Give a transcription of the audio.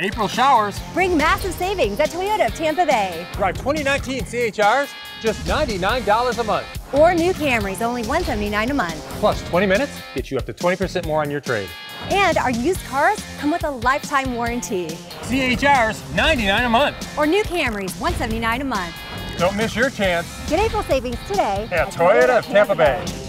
April showers. Bring massive savings at Toyota of Tampa Bay. Drive 2019 CHRs, just $99 a month. Or new Camrys, only $179 a month. Plus 20 minutes, gets you up to 20% more on your trade. And our used cars come with a lifetime warranty. CHRs, 99 a month. Or new Camrys, one seventy nine a month. Don't miss your chance Get April savings today at Toyota of Tampa Bay.